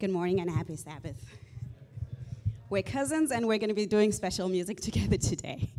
Good morning and happy Sabbath. We're cousins and we're going to be doing special music together today.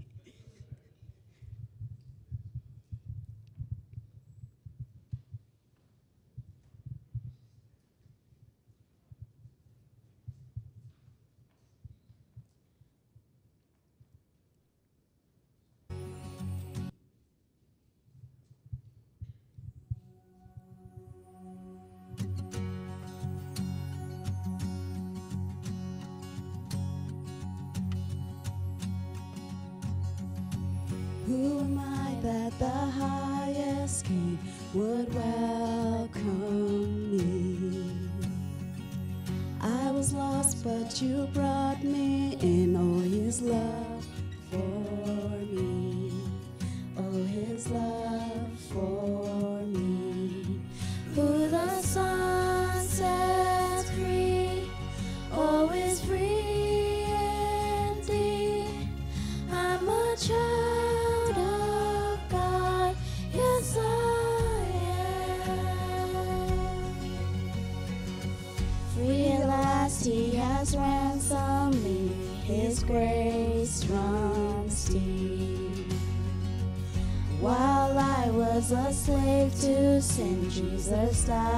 Sin,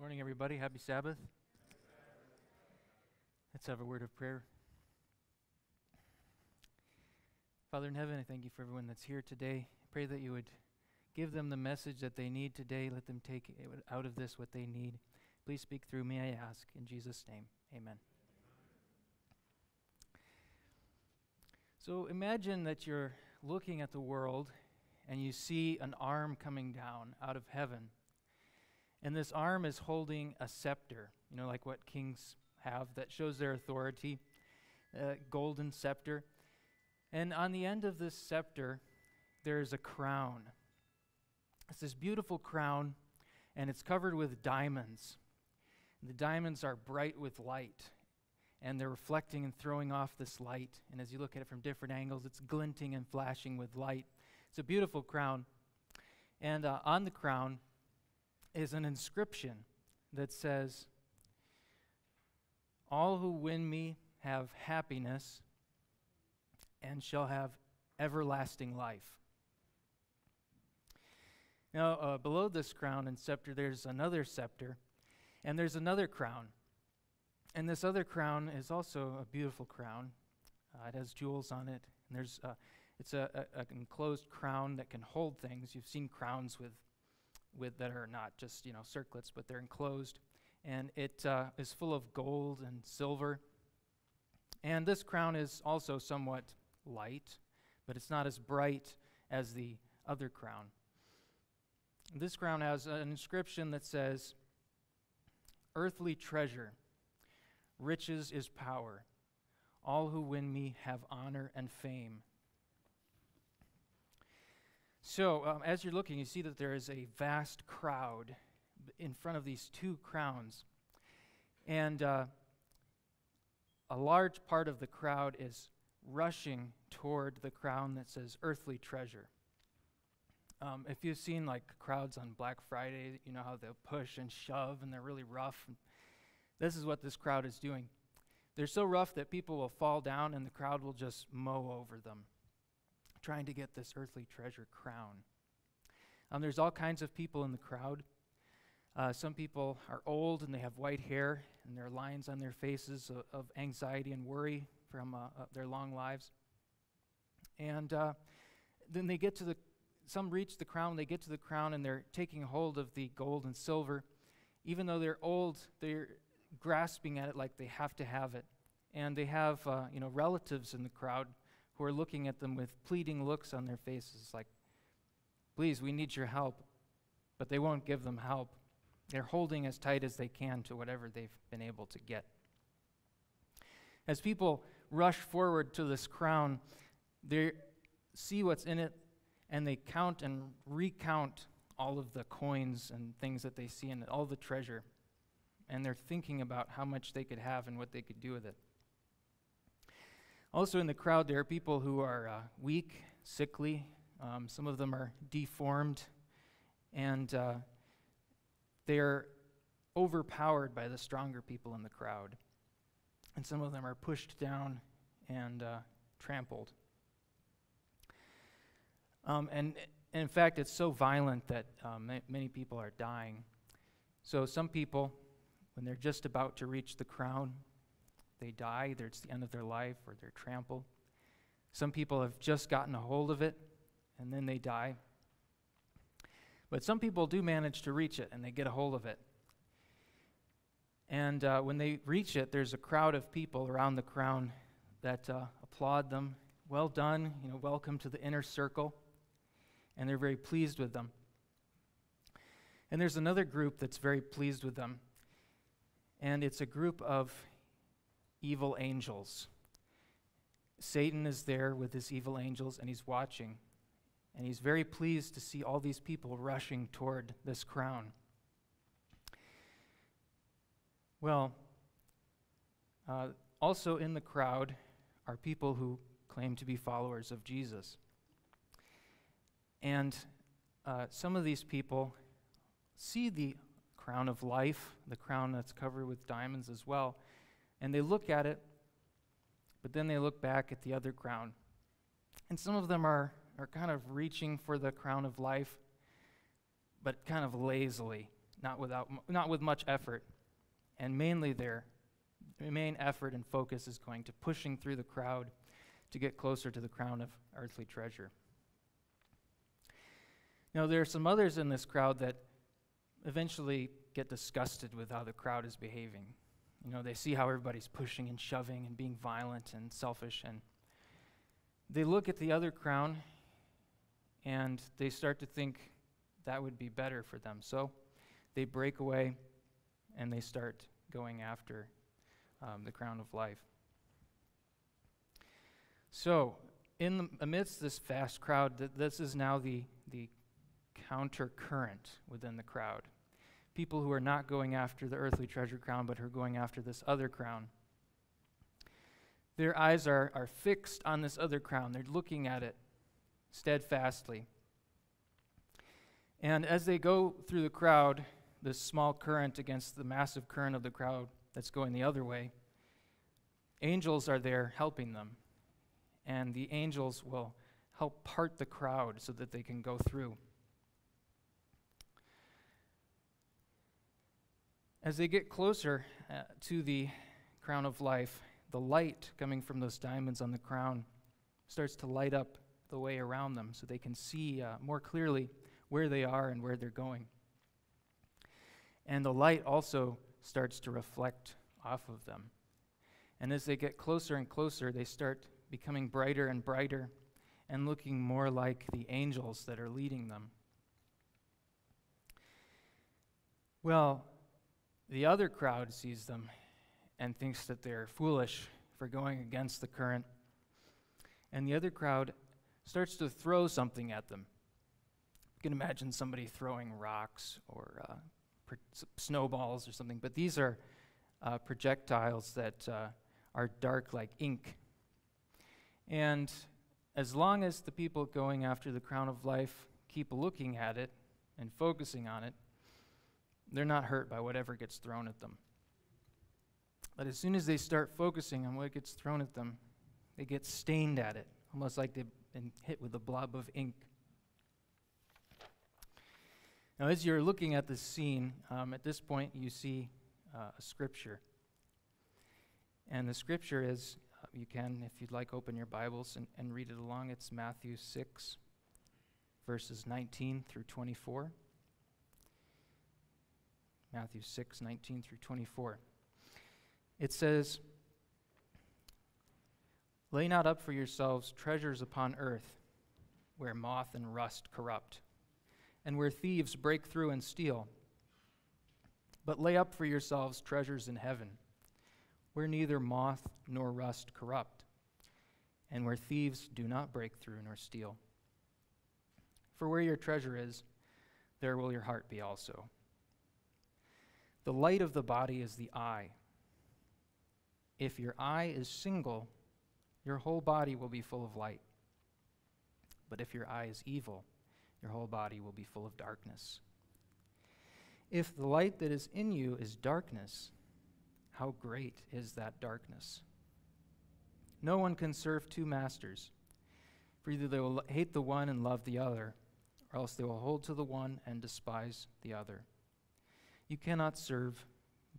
Morning, everybody. Happy Sabbath. Let's have a word of prayer. Father in heaven, I thank you for everyone that's here today. I pray that you would give them the message that they need today. Let them take out of this what they need. Please speak through me, I ask. In Jesus' name, amen. So imagine that you're looking at the world and you see an arm coming down out of heaven. And this arm is holding a scepter, you know, like what kings have that shows their authority, a golden scepter. And on the end of this scepter, there's a crown. It's this beautiful crown, and it's covered with diamonds. The diamonds are bright with light, and they're reflecting and throwing off this light. And as you look at it from different angles, it's glinting and flashing with light. It's a beautiful crown. And uh, on the crown is an inscription that says, All who win me have happiness, and shall have everlasting life. Now, uh, below this crown and scepter, there's another scepter, and there's another crown. And this other crown is also a beautiful crown. Uh, it has jewels on it, and there's uh, it's a, a, enclosed crown that can hold things. You've seen crowns with, with that are not just you know circlets, but they're enclosed, and it uh, is full of gold and silver. And this crown is also somewhat light, but it's not as bright as the other crown. This crown has an inscription that says, Earthly treasure, riches is power. All who win me have honor and fame. So, um, as you're looking, you see that there is a vast crowd in front of these two crowns. And uh, a large part of the crowd is rushing toward the crown that says earthly treasure. Um, if you've seen like crowds on Black Friday, you know how they'll push and shove and they're really rough. This is what this crowd is doing. They're so rough that people will fall down and the crowd will just mow over them, trying to get this earthly treasure crown. Um, there's all kinds of people in the crowd. Uh, some people are old and they have white hair and there are lines on their faces of, of anxiety and worry from uh, uh, their long lives. And uh, then they get to the, some reach the crown, they get to the crown and they're taking hold of the gold and silver. Even though they're old, they're grasping at it like they have to have it. And they have, uh, you know, relatives in the crowd who are looking at them with pleading looks on their faces, like, please, we need your help. But they won't give them help. They're holding as tight as they can to whatever they've been able to get. As people rush forward to this crown, they see what's in it and they count and recount all of the coins and things that they see in it, all the treasure. And they're thinking about how much they could have and what they could do with it. Also, in the crowd, there are people who are uh, weak, sickly. Um, some of them are deformed, and uh, they are overpowered by the stronger people in the crowd. And some of them are pushed down and uh, trampled. Um, and, and, in fact, it's so violent that um, many people are dying. So some people, when they're just about to reach the crown, they die. Either it's the end of their life or they're trampled. Some people have just gotten a hold of it and then they die. But some people do manage to reach it and they get a hold of it. And uh, when they reach it, there's a crowd of people around the crown that uh, applaud them. Well done, you know, welcome to the inner circle. And they're very pleased with them. And there's another group that's very pleased with them. And it's a group of evil angels. Satan is there with his evil angels, and he's watching. And he's very pleased to see all these people rushing toward this crown. Well, uh, also in the crowd are people who claim to be followers of Jesus. And uh, some of these people see the crown of life, the crown that's covered with diamonds as well, and they look at it, but then they look back at the other crown. And some of them are are kind of reaching for the crown of life, but kind of lazily, not, without, not with much effort. And mainly their main effort and focus is going to pushing through the crowd to get closer to the crown of earthly treasure. Now, there are some others in this crowd that eventually get disgusted with how the crowd is behaving. You know, they see how everybody's pushing and shoving and being violent and selfish, and they look at the other crown and they start to think that would be better for them. So they break away and they start going after um, the crown of life. So, in the, amidst this vast crowd, th- this is now the, the counter current within the crowd. People who are not going after the earthly treasure crown, but who are going after this other crown. Their eyes are, are fixed on this other crown. They're looking at it steadfastly. And as they go through the crowd, this small current against the massive current of the crowd that's going the other way, angels are there helping them. and the angels will help part the crowd so that they can go through. As they get closer uh, to the crown of life, the light coming from those diamonds on the crown starts to light up the way around them so they can see uh, more clearly where they are and where they're going. And the light also starts to reflect off of them. And as they get closer and closer, they start becoming brighter and brighter and looking more like the angels that are leading them. Well, the other crowd sees them and thinks that they're foolish for going against the current. And the other crowd starts to throw something at them. You can imagine somebody throwing rocks or uh, snowballs or something, but these are uh, projectiles that uh, are dark like ink. And as long as the people going after the crown of life keep looking at it and focusing on it, they're not hurt by whatever gets thrown at them. But as soon as they start focusing on what gets thrown at them, they get stained at it, almost like they've been hit with a blob of ink. Now, as you're looking at this scene, um, at this point you see uh, a scripture. And the scripture is, uh, you can, if you'd like, open your Bibles and, and read it along. It's Matthew 6, verses 19 through 24. Matthew 6, 19 through 24. It says, Lay not up for yourselves treasures upon earth, where moth and rust corrupt, and where thieves break through and steal. But lay up for yourselves treasures in heaven, where neither moth nor rust corrupt, and where thieves do not break through nor steal. For where your treasure is, there will your heart be also. The light of the body is the eye. If your eye is single, your whole body will be full of light. But if your eye is evil, your whole body will be full of darkness. If the light that is in you is darkness, how great is that darkness? No one can serve two masters, for either they will hate the one and love the other, or else they will hold to the one and despise the other. You cannot serve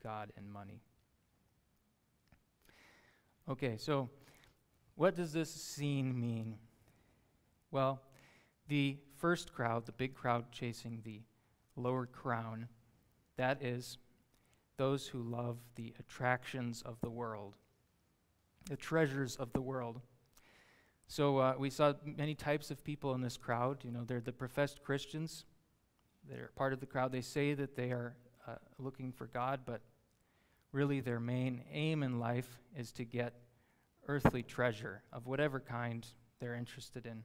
God and money. Okay, so what does this scene mean? Well, the first crowd, the big crowd chasing the lower crown, that is those who love the attractions of the world, the treasures of the world. So uh, we saw many types of people in this crowd. You know, they're the professed Christians. They're part of the crowd. They say that they are uh, looking for God, but really their main aim in life is to get earthly treasure of whatever kind they're interested in.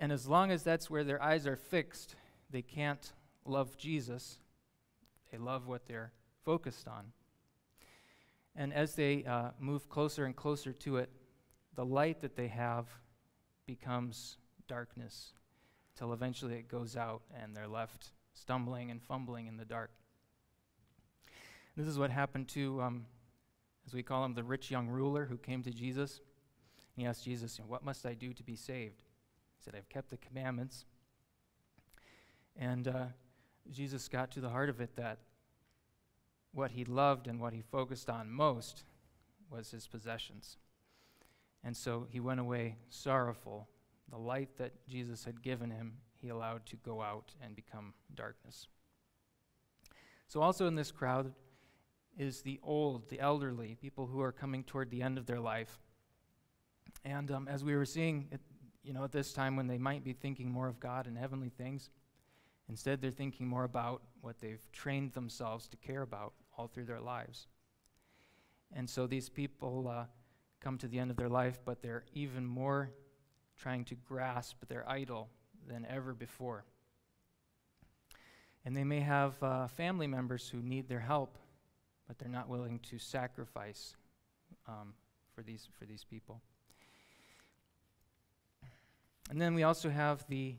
And as long as that's where their eyes are fixed, they can't love Jesus. They love what they're focused on. And as they uh, move closer and closer to it, the light that they have becomes darkness till eventually it goes out and they're left stumbling and fumbling in the dark. This is what happened to, um, as we call him, the rich young ruler who came to Jesus. He asked Jesus, What must I do to be saved? He said, I've kept the commandments. And uh, Jesus got to the heart of it that what he loved and what he focused on most was his possessions. And so he went away sorrowful. The light that Jesus had given him he allowed to go out and become darkness. So, also in this crowd is the old, the elderly, people who are coming toward the end of their life. And um, as we were seeing, it, you know, at this time when they might be thinking more of God and heavenly things, instead they're thinking more about what they've trained themselves to care about all through their lives. And so these people uh, come to the end of their life, but they're even more trying to grasp their idol than ever before. And they may have uh, family members who need their help, but they're not willing to sacrifice um, for, these, for these people. And then we also have the,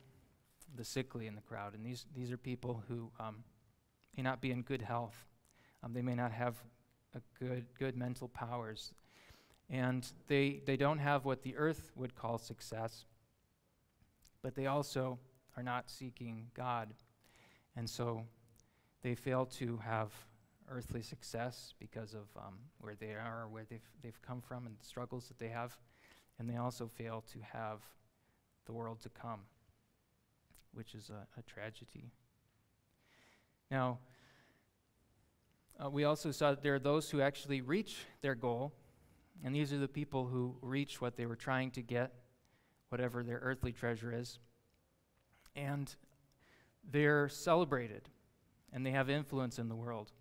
the sickly in the crowd, and these, these are people who um, may not be in good health. Um, they may not have a good, good mental powers. And they, they don't have what the earth would call success, but they also are not seeking God. And so they fail to have earthly success because of um, where they are, where they've, they've come from, and the struggles that they have. And they also fail to have the world to come, which is a, a tragedy. Now, uh, we also saw that there are those who actually reach their goal, and these are the people who reach what they were trying to get, whatever their earthly treasure is. And they're celebrated, and they have influence in the world.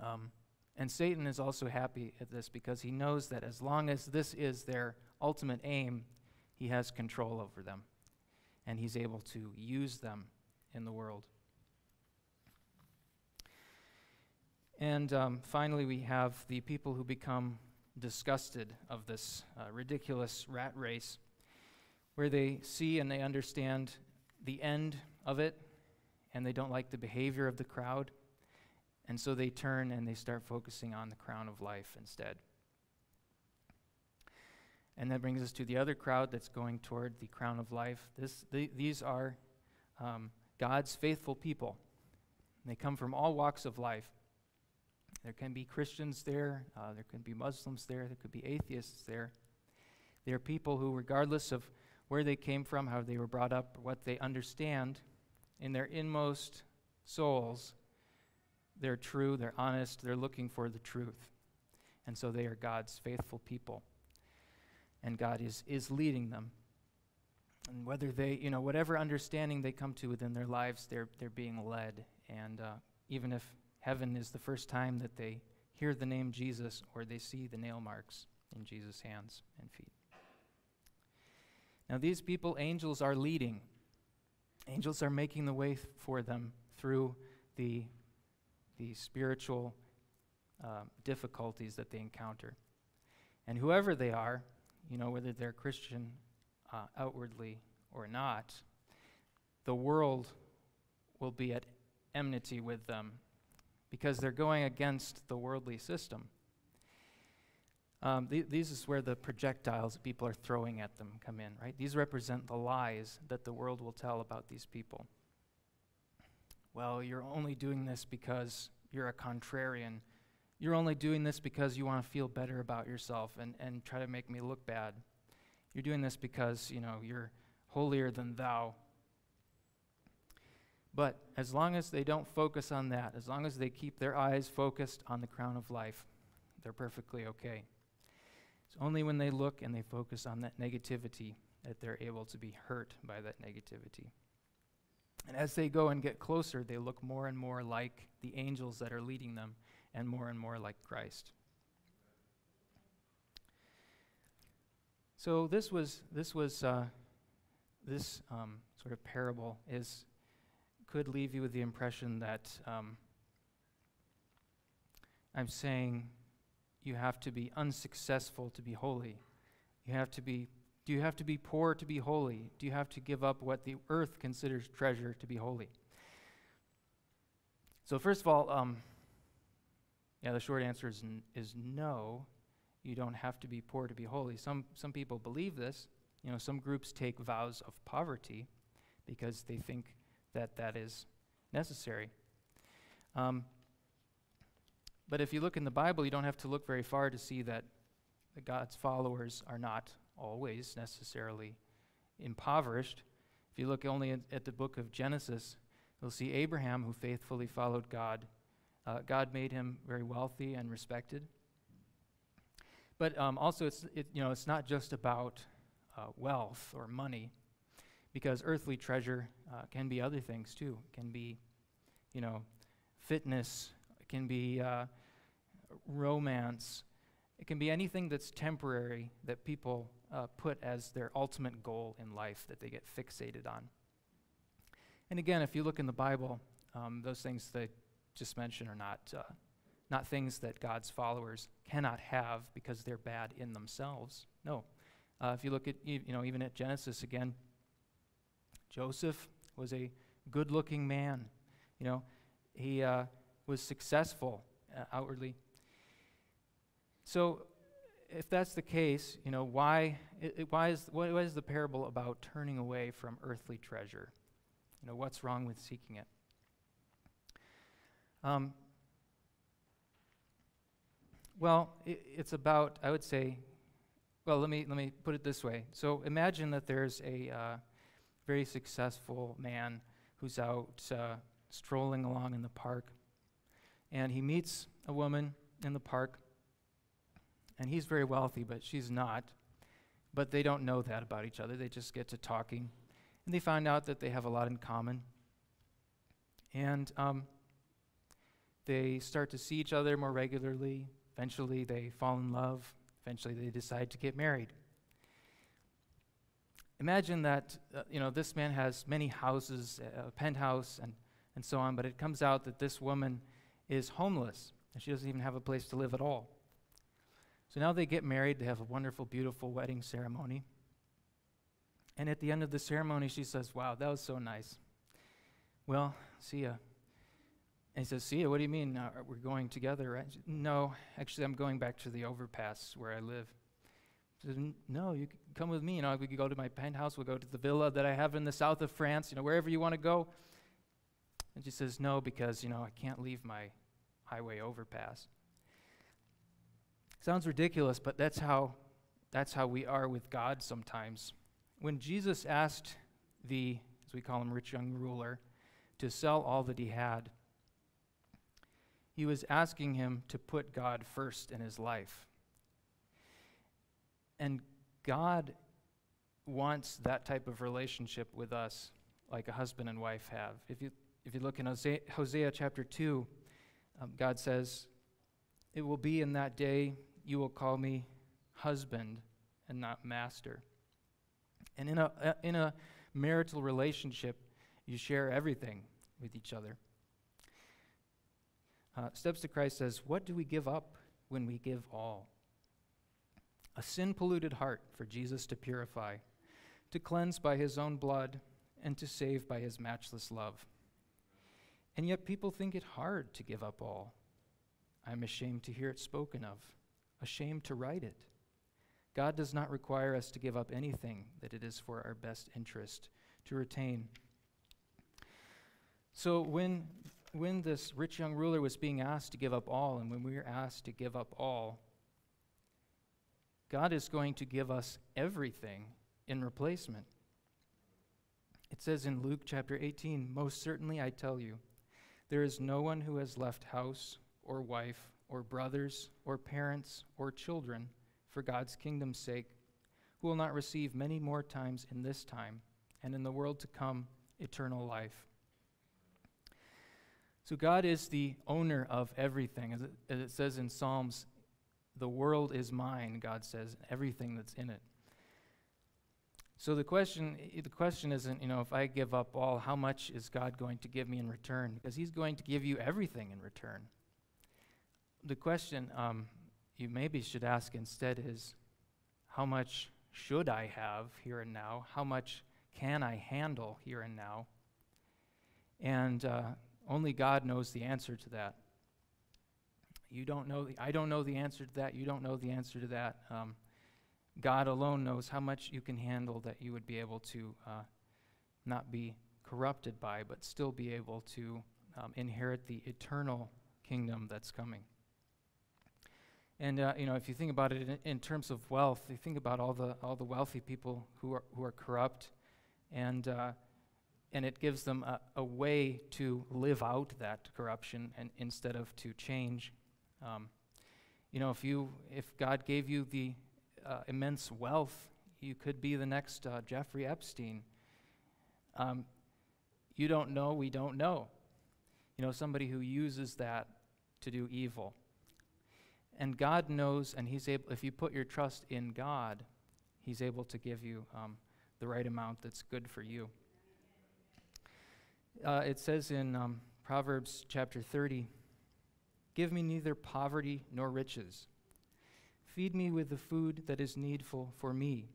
Um, and Satan is also happy at this because he knows that as long as this is their ultimate aim, he has control over them, and he's able to use them in the world. And um, finally, we have the people who become disgusted of this uh, ridiculous rat race, where they see and they understand the end of it, and they don't like the behavior of the crowd, and so they turn and they start focusing on the crown of life instead. And that brings us to the other crowd that's going toward the crown of life. This, the, these are um, God's faithful people. They come from all walks of life. There can be Christians there, uh, there can be Muslims there, there could be atheists there. They are people who, regardless of where they came from, how they were brought up, what they understand, in their inmost souls, they're true, they're honest, they're looking for the truth. And so they are God's faithful people. And God is, is leading them. And whether they, you know, whatever understanding they come to within their lives, they're, they're being led. And uh, even if heaven is the first time that they hear the name Jesus or they see the nail marks in Jesus' hands and feet. Now, these people, angels are leading. Angels are making the way for them through the the spiritual uh, difficulties that they encounter. And whoever they are, you know, whether they're Christian uh, outwardly or not, the world will be at enmity with them because they're going against the worldly system. Um, th- these is where the projectiles people are throwing at them come in, right? These represent the lies that the world will tell about these people well, you're only doing this because you're a contrarian. You're only doing this because you want to feel better about yourself and, and try to make me look bad. You're doing this because, you know, you're holier than thou. But as long as they don't focus on that, as long as they keep their eyes focused on the crown of life, they're perfectly okay. It's only when they look and they focus on that negativity that they're able to be hurt by that negativity. And as they go and get closer, they look more and more like the angels that are leading them and more and more like Christ. So this was this was uh, this um, sort of parable is could leave you with the impression that um, I'm saying you have to be unsuccessful to be holy. You have to be do you have to be poor to be holy? Do you have to give up what the earth considers treasure to be holy? So, first of all, um, yeah, the short answer is, n- is no. You don't have to be poor to be holy. Some, some people believe this. You know, some groups take vows of poverty because they think that that is necessary. Um, but if you look in the Bible, you don't have to look very far to see that God's followers are not always necessarily impoverished. If you look only at, at the book of Genesis, you'll see Abraham, who faithfully followed God. Uh, God made him very wealthy and respected. But um, also, it's, it, you know, it's not just about uh, wealth or money, because earthly treasure uh, can be other things too. It can be, you know, fitness. Can be uh, romance. It can be anything that's temporary that people uh, put as their ultimate goal in life that they get fixated on. And again, if you look in the Bible, um, those things that I just mentioned are not, uh, not things that God's followers cannot have because they're bad in themselves. No. Uh, if you look at, you know, even at Genesis again, Joseph was a good looking man. You know, he uh, was successful uh, outwardly. So if that's the case, you know, why, it, it- why, is, why is the parable about turning away from earthly treasure? You know, what's wrong with seeking it? Um, well, i it's about, I would say, well, let me, let me put it this way. So imagine that there's a uh, very successful man who's out uh, strolling along in the park, and he meets a woman in the park, and he's very wealthy, but she's not. But they don't know that about each other. They just get to talking, and they find out that they have a lot in common. And um, they start to see each other more regularly. Eventually, they fall in love. Eventually, they decide to get married. Imagine that uh, you know this man has many houses, a penthouse, and and so on. But it comes out that this woman is homeless and she doesn't even have a place to live at all. So now they get married. They have a wonderful, beautiful wedding ceremony. And at the end of the ceremony, she says, "Wow, that was so nice." Well, see ya. And he says, See ya, what do you mean? Uh, we're going together, right? No, actually, I'm going back to the overpass where I live. She says, No, you come with me. You know, we could go to my penthouse. We'll go to the villa that I have in the south of France, you know, wherever you want to go. And she says, No, because, you know, I can't leave my highway overpass. Sounds ridiculous, but that's how, that's how we are with God sometimes. When Jesus asked the, as we call him, rich young ruler, to sell all that he had, he was asking him to put God first in his life. And God wants that type of relationship with us, like a husband and wife have. If you, if you look in Hosea, Hosea chapter 2, um, God says, It will be in that day you will call me husband and not master. And in a, uh, in a marital relationship, you share everything with each other. Uh, Steps to Christ says, What do we give up when we give all? A sin polluted heart for Jesus to purify, to cleanse by his own blood, and to save by his matchless love. And yet people think it hard to give up all. I'm ashamed to hear it spoken of, ashamed to write it. God does not require us to give up anything that it is for our best interest to retain. So when when this rich young ruler was being asked to give up all, and when we are asked to give up all, God is going to give us everything in replacement. It says in Luke chapter 18 Most certainly I tell you, there is no one who has left house or wife or brothers or parents or children for God's kingdom's sake who will not receive many more times in this time and in the world to come eternal life. So, God is the owner of everything. As it, as it says in Psalms, the world is mine, God says, everything that's in it. So the question, the question isn't, you know, if I give up all, how much is God going to give me in return? Because He's going to give you everything in return. The question um, you maybe should ask instead is, how much should I have here and now? How much can I handle here and now? And uh, only God knows the answer to that. You don't know. The, I don't know the answer to that. You don't know the answer to that. Um, God alone knows how much you can handle that you would be able to uh, not be corrupted by, but still be able to um, inherit the eternal kingdom that's coming. And uh, you know, if you think about it in, in, terms of wealth, you think about all the all the wealthy people who are who are corrupt, and uh, and it gives them a, a, way to live out that corruption and instead of to change. Um, you know, if you if God gave you the uh, immense wealth, you could be the next uh, Jeffrey Epstein. Um, you don't know, we don't know. You know, somebody who uses that to do evil. And God knows, and He's able, if you put your trust in God, He's able to give you um, the right amount that's good for you. Uh, it says in um, Proverbs chapter 30 Give me neither poverty nor riches. Feed me with the food that is needful for me,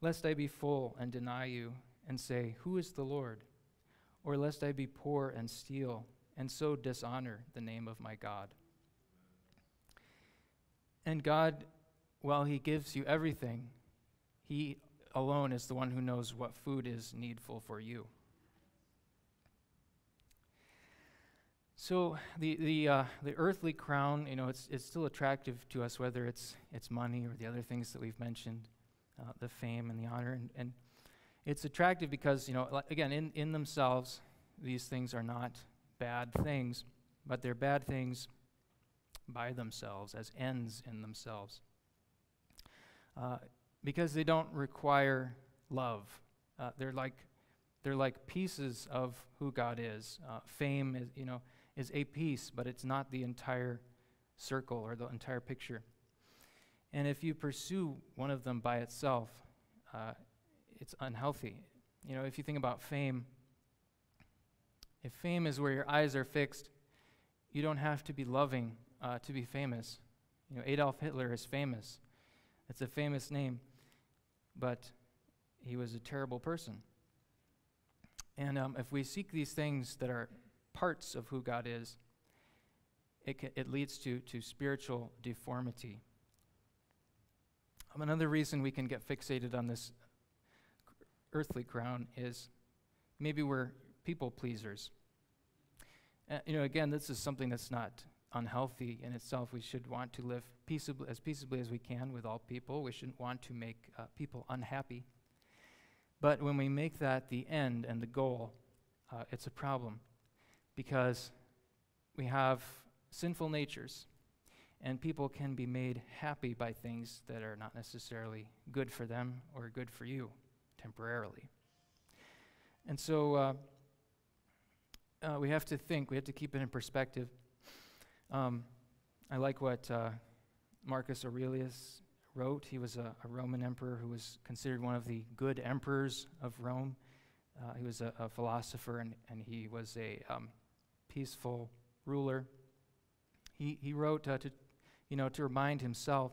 lest I be full and deny you and say, Who is the Lord? Or lest I be poor and steal and so dishonor the name of my God. And God while He gives you everything, He alone is the one who knows what food is needful for you. So the the uh, the earthly crown, you know, it's it's still attractive to us, whether it's it's money or the other things that we've mentioned, uh, the fame and the honor, and, and it's attractive because you know, again, in in themselves, these things are not bad things, but they're bad things by themselves as ends in themselves, uh, because they don't require love. Uh, they're like they're like pieces of who God is. Uh, fame is, you know is a piece, but it's not the entire circle or the entire picture. And if you pursue one of them by itself, uh, it's unhealthy. You know, if you think about fame, if fame is where your eyes are fixed, you don't have to be loving uh, to be famous. You know, Adolf Hitler is famous. It's a famous name, but he was a terrible person. And um, if we seek these things that are parts of who God is, it, ca- it leads to, to spiritual deformity. Um, another reason we can get fixated on this earthly crown is maybe we're people pleasers. Uh, you know, again, this is something that's not unhealthy in itself. We should want to live peaceably, as peaceably as we can with all people. We shouldn't want to make uh, people unhappy. But when we make that the end and the goal, uh, it's a problem because we have sinful natures, and people can be made happy by things that are not necessarily good for them or good for you temporarily. And so uh, uh, we have to think, we have to keep it in perspective. Um, I like what uh, Marcus Aurelius wrote. He was a, a, Roman emperor who was considered one of the good emperors of Rome. Uh, he was a, a, philosopher and, and he was a um, peaceful ruler. He, he wrote uh, to, you know, to remind himself,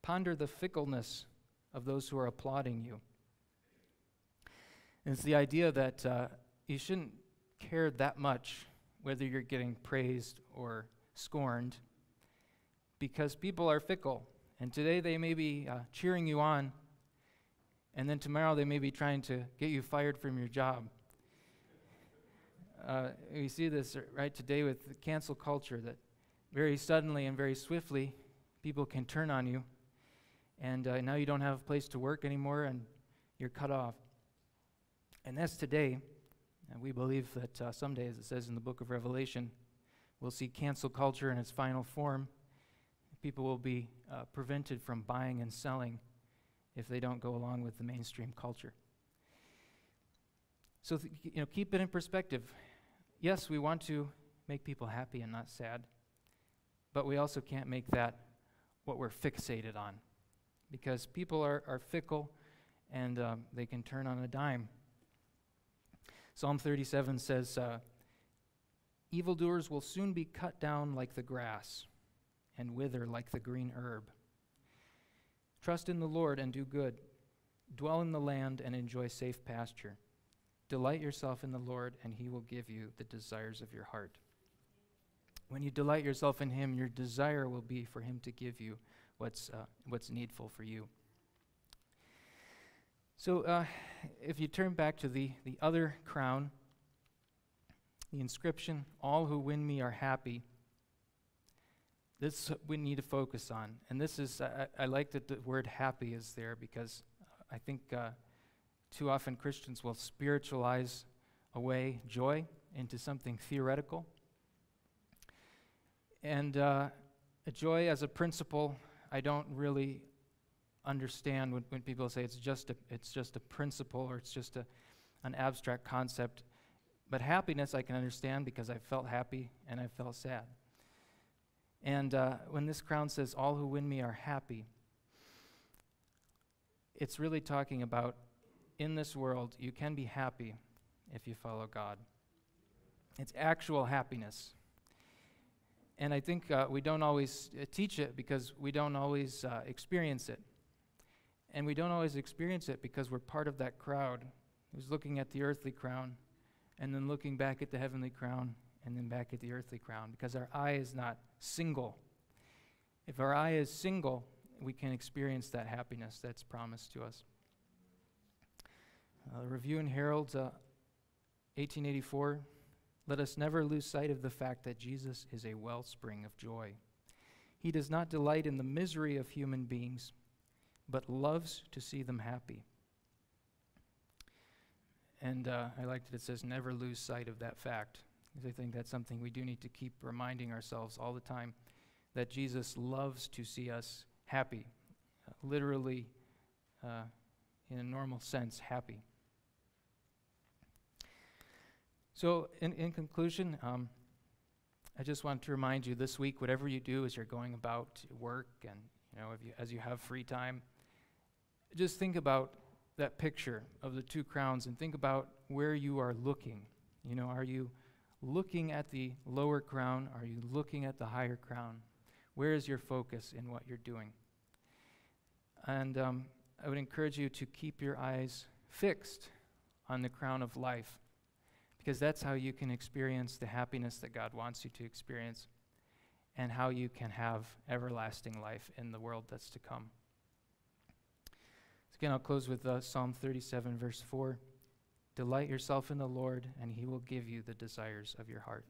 ponder the fickleness of those who are applauding you. And it's the idea that uh, you shouldn't care that much whether you're getting praised or scorned because people are fickle. And today they may be uh, cheering you on, and then tomorrow they may be trying to get you fired from your job. Uh, we see this right today with cancel culture that very suddenly and very swiftly people can turn on you, and uh, now you don't have a place to work anymore and you're cut off. And that's today. And we believe that uh, someday, as it says in the book of Revelation, we'll see cancel culture in its final form. People will be uh, prevented from buying and selling if they don't go along with the mainstream culture. So, you know, keep it in perspective yes, we want to make people happy and not sad, but we also can't make that what we're fixated on because people are, are fickle and um, they can turn on a dime. Psalm 37 says, uh, Evildoers will soon be cut down like the grass and wither like the green herb. Trust in the Lord and do good. Dwell in the land and enjoy safe pasture. Delight yourself in the Lord, and he will give you the desires of your heart. When you delight yourself in him, your desire will be for him to give you what's, uh, what's needful for you. So, uh, if you turn back to the, the other crown, the inscription, All who win me are happy, this we need to focus on. And this is, I, I like that the word happy is there because I think. Uh, too often, Christians will spiritualize away joy into something theoretical. And uh, joy as a principle, I don't really understand when, when people say it's just, a, it's just a principle or it's just a, an abstract concept. But happiness I can understand because I felt happy and I felt sad. And uh, when this crown says, All who win me are happy, it's really talking about in this world, you can be happy if you follow God. It's actual happiness. And I think uh, we don't always uh, teach it because we don't always uh, experience it. And we don't always experience it because we're part of that crowd who's looking at the earthly crown and then looking back at the heavenly crown and then back at the earthly crown because our eye is not single. If our eye is single, we can experience that happiness that's promised to us. Uh, Review and Herald, uh, 1884. Let us never lose sight of the fact that Jesus is a wellspring of joy. He does not delight in the misery of human beings, but loves to see them happy. And uh, I liked it. It says, never lose sight of that fact. Because I think that's something we do need to keep reminding ourselves all the time that Jesus loves to see us happy, literally, uh, in a normal sense, happy. So, in, in conclusion, um, I just want to remind you this week, whatever you do as you're going about work and you know, you, as you have free time, just think about that picture of the two crowns and think about where you are looking. You know, are you looking at the lower crown? Are you looking at the higher crown? Where is your focus in what you're doing? And um, I would encourage you to keep your eyes fixed on the crown of life because that's how you can experience the happiness that God wants you to experience and how you can have everlasting life in the world that's to come. So again, I'll close with uh, Psalm 37, verse 4. Delight yourself in the Lord, and he will give you the desires of your heart.